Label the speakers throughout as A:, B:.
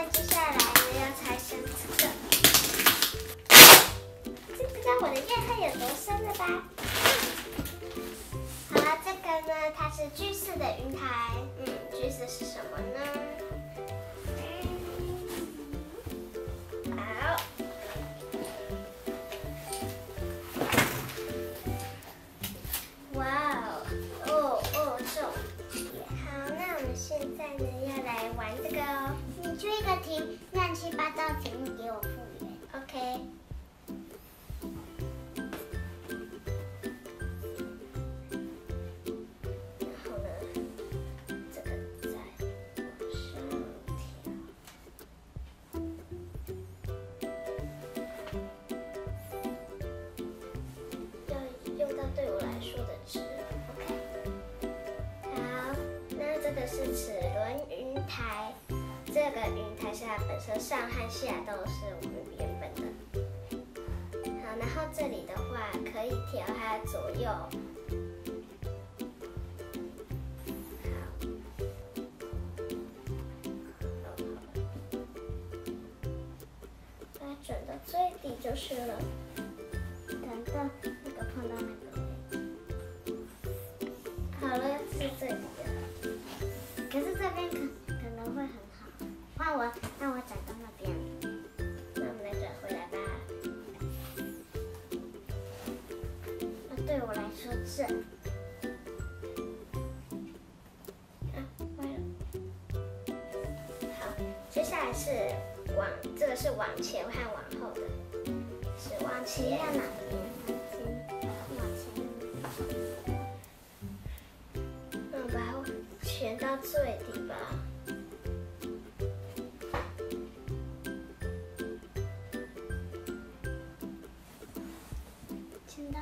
A: 那接下来呢要拆成这个，这知道我的怨恨有多深了吧？好了，这个呢它是橘色的云台，嗯，橘色是什么呢？乱七八糟题目给我复原。OK。然后呢，这个再往上调。要用到对我来说的值，OK。好，那这个是齿轮云台，这个云台是它本身上和下都是我们原本的。好，然后这里的话可以调它左右。好，把它转到最底就是了。等到那个碰到那个我，让我转到那边。那我们来转回来吧。那对我来说这。啊，歪了。好，接下来是往这个是往前和往后的，是往前。
B: 要哪边？往前。
A: 那我把它旋到最底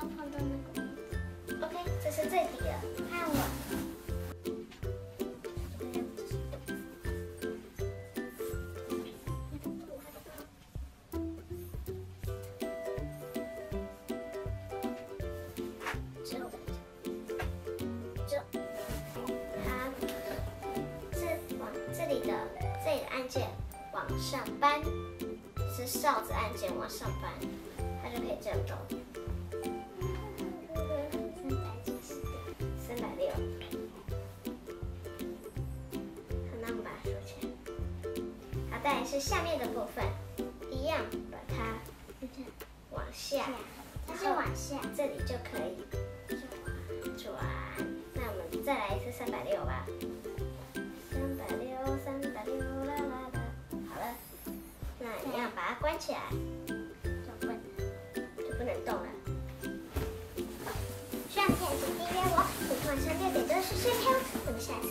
A: 吧。
B: 前到那个位置。
A: OK，这是最底了。
B: 看我。
A: 这这，它是往这里的这里的按键往上搬，是哨子按键往上搬，它就可以这样动。是下面的部分，一样把它。往下，
B: 它是往下。
A: 这里就可以转。那我们再来一次三百六吧。三百六，三百六，啦啦啦。好了，那一样把它关起来，
B: 就问。
A: 就不能动了。
B: 上天请订阅我，每天晚上六点钟是睡觉，我们下次，